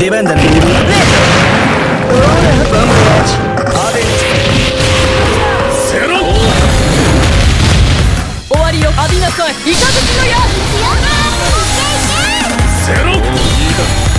出番だねアベンセロ終わりを浴びなさいイカズチの矢セロ出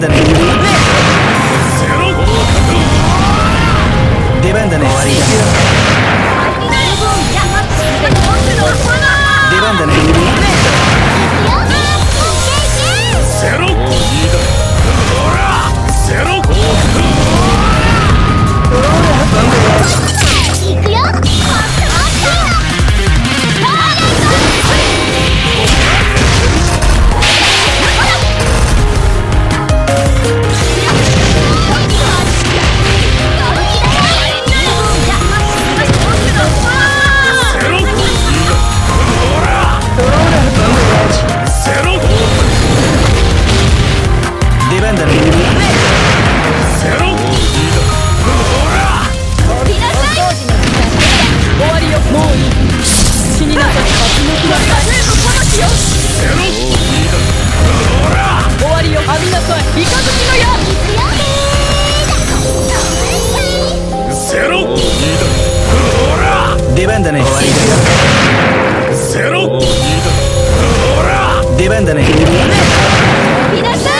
番だね。セロ出番だね。終わりだ出番だねセロ。セロ番だね。終わりセロ。だ出番だね。行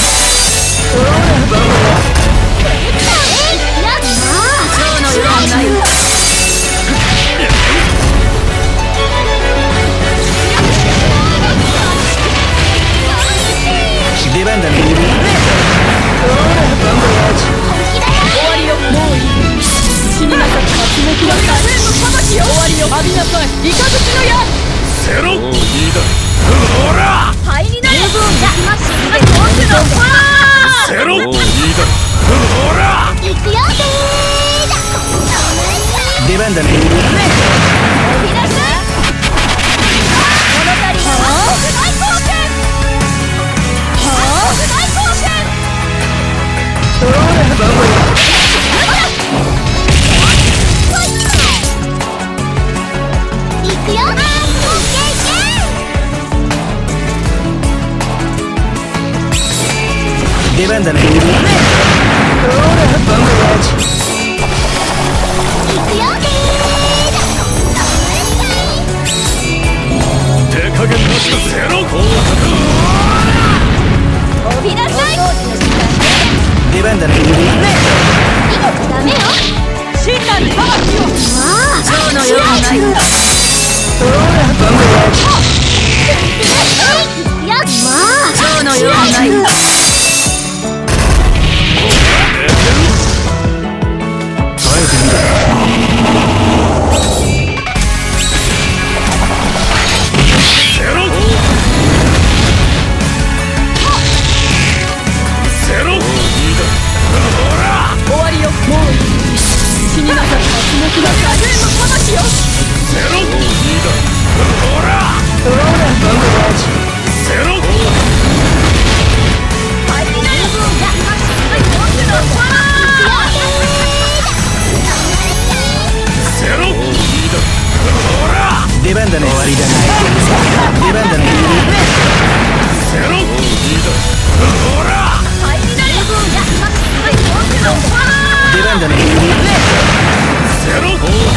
なんだね。出番だね。まあのようなだね終わりだね。セロ出番だね。ロ